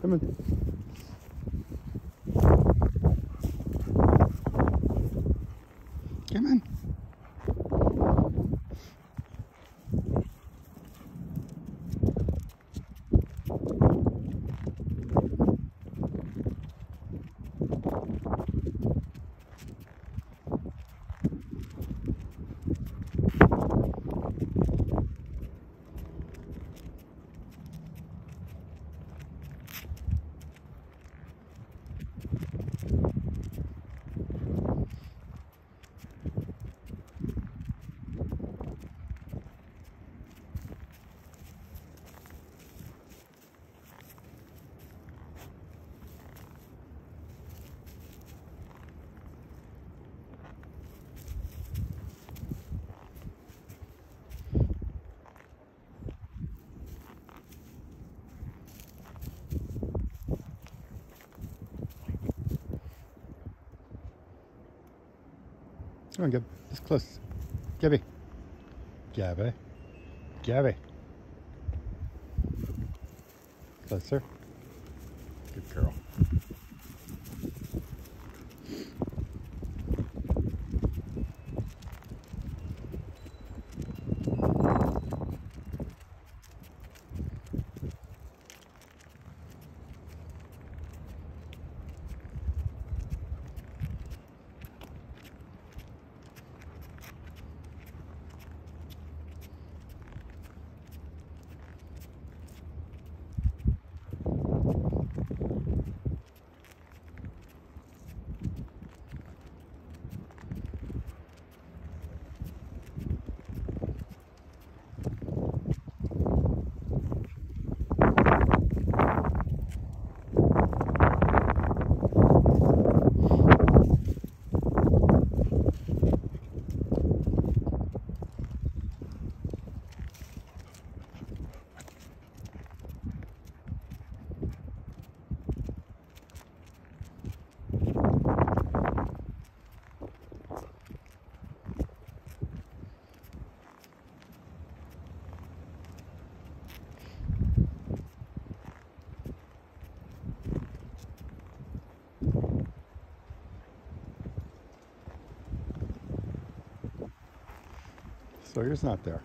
Come on. Come on, Gab. It's close. Gabby. Gabby. Gabby. Closer. Good girl. Sawyer's not there.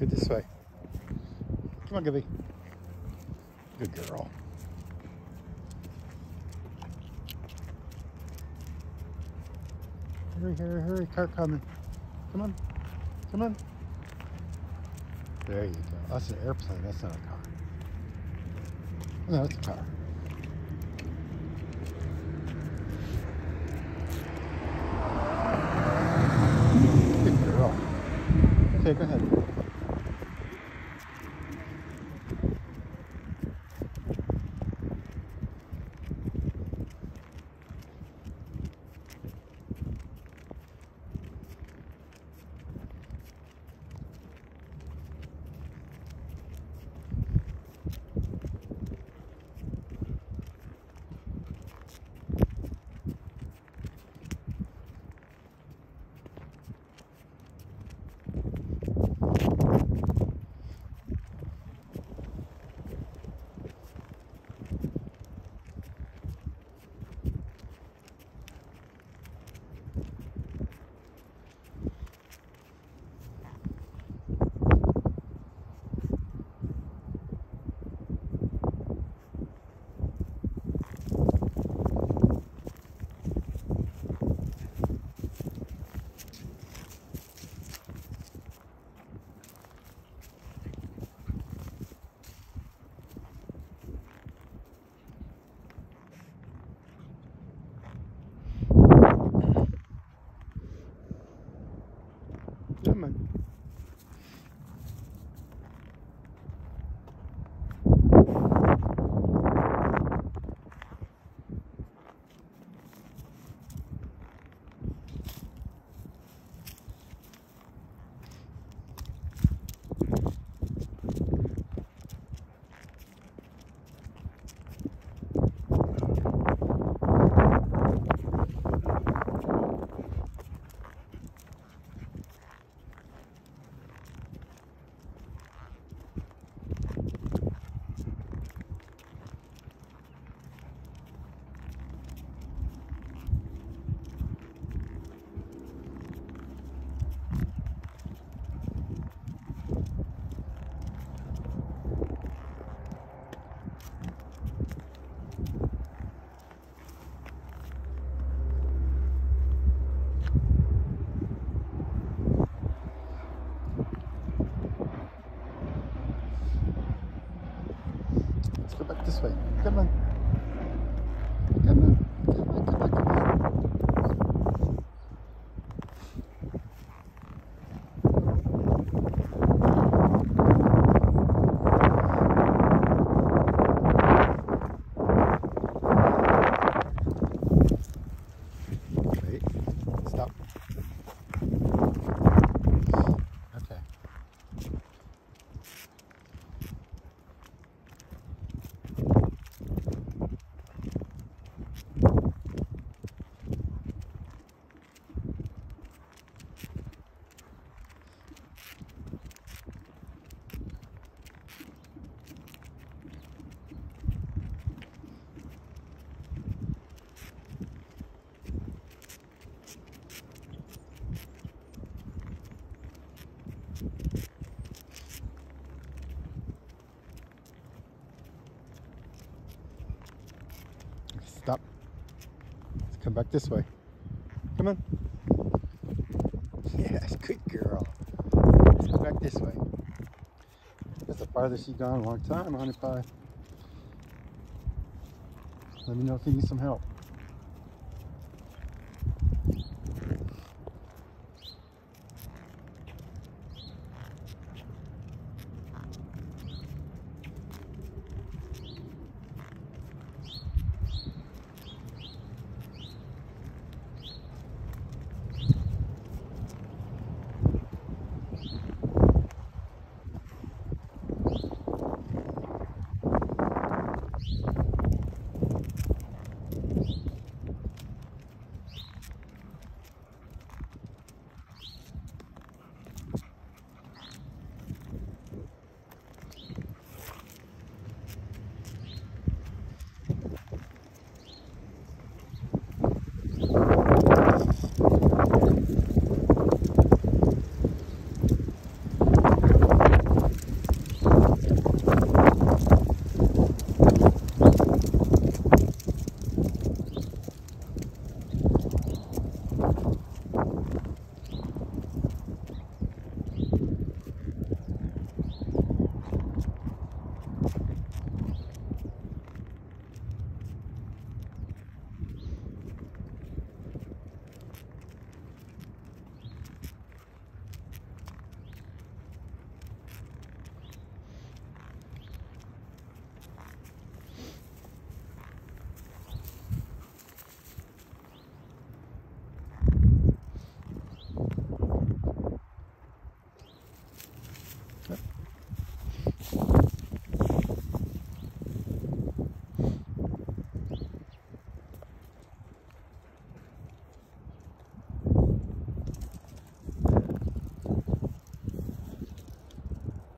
Go this way. Come on, Gibby. Good girl. Hurry, hurry, hurry. Car coming. Come on. Come on. There you go. That's an airplane. That's not a car. No, it's a car. Good girl. Okay, go ahead. Go back this way. Come on. Come on. Come on, come on, come on. Wait. Stop. Okay. Stop. Let's come back this way. Come on. Yes, good girl. Let's go back this way. That's the farthest you've gone in a long time, honey pie. Let me know if you need some help.